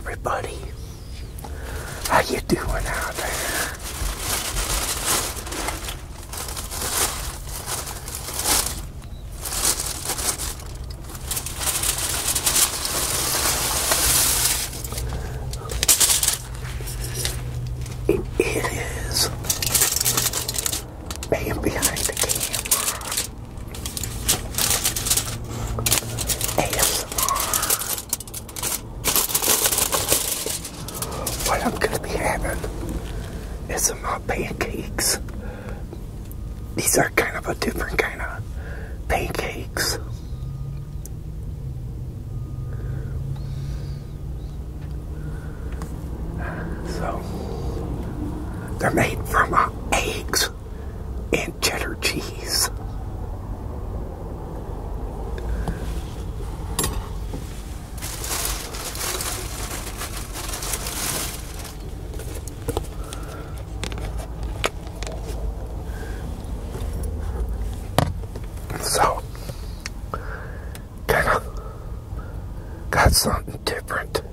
everybody. How you doing out there? It, it is man behind the camera. ASMR. What I'm gonna be having is some hot pancakes. These are kind of a different kind of pancakes. So they're made from uh, eggs and cheddar cheese. So, kind of got something different.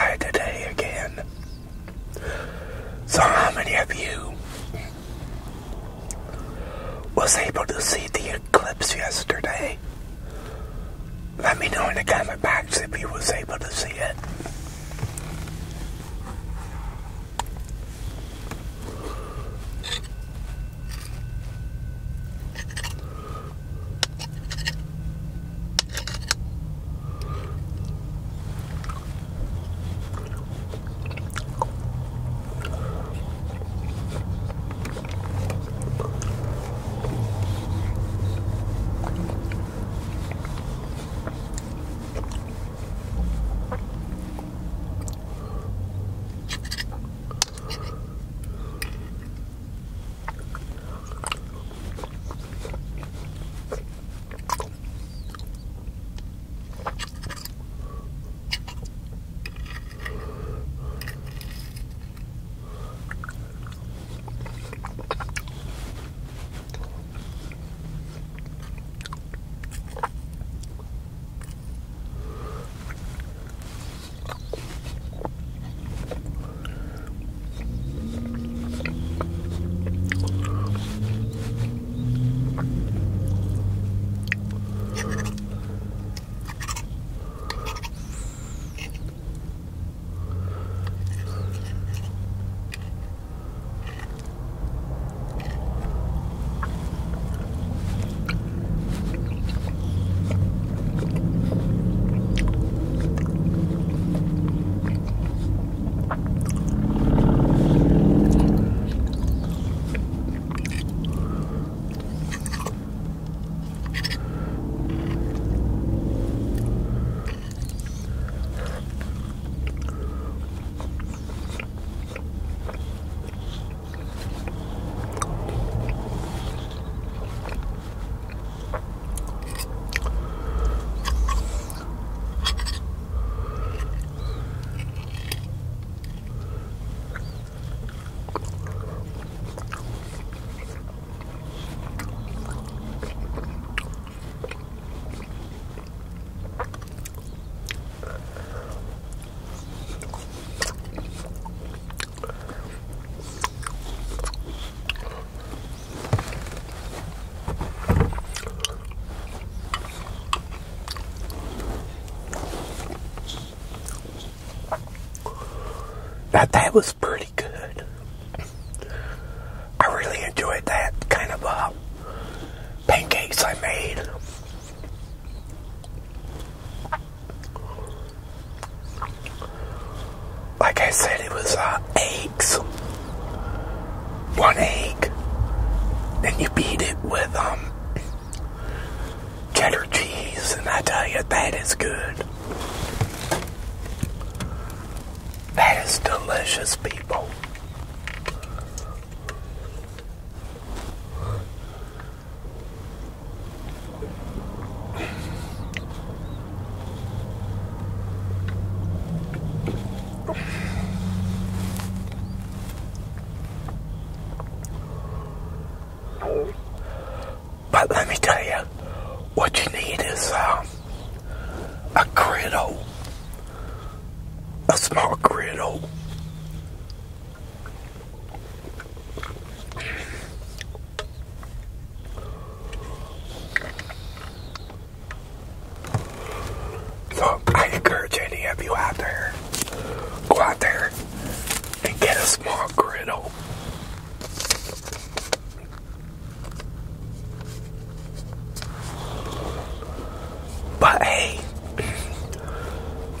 Outside today again. So how many of you was able to see the eclipse yesterday? Let me know in the comment box if you was able to see it. I made. Like I said, it was uh, eggs. One egg. Then you beat it with um, cheddar cheese, and I tell you, that is good. That is delicious, people. But let me tell you, what you need is um, a griddle, a small griddle. So oh. I encourage any of you out there, go out there and get a small griddle. Oh. But hey,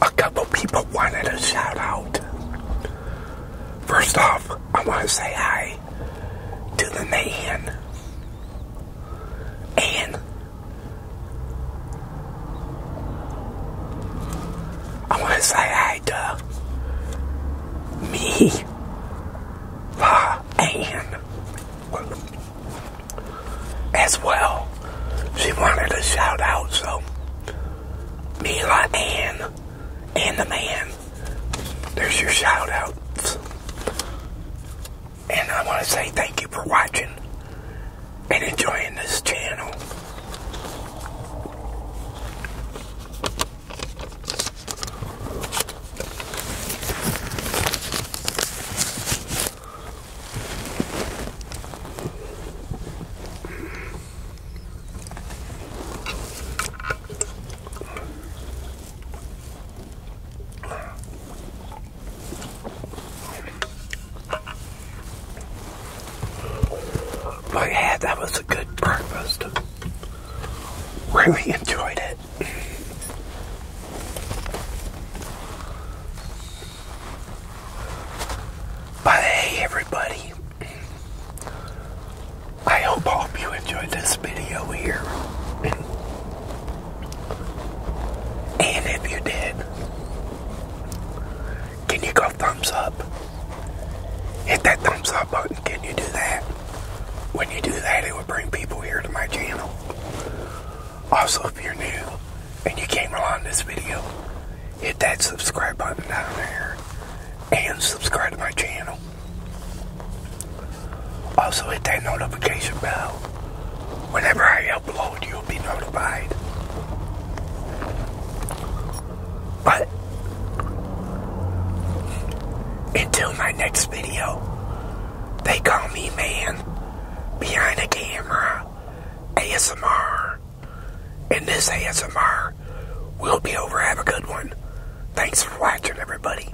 a couple people wanted a shout out. First off, I want to say hi to the man. And I to say hi to me, and as well. She wanted a shout out, so Mila Ann and the man. There's your shout outs. And I want to say thank you for watching and enjoying this channel. But yeah, that was a good breakfast. Really enjoyed it. But hey, everybody. I hope all of you enjoyed this video here. And if you did, can you go thumbs up? Hit that thumbs up button. Can you do that? When you do that, it will bring people here to my channel. Also, if you're new and you came along this video, hit that subscribe button down there and subscribe to my channel. Also, hit that notification bell. Whenever I upload, you'll be notified. But until my next video, they call me man behind the camera ASMR. And this ASMR We'll be over. Have a good one. Thanks for watching, everybody.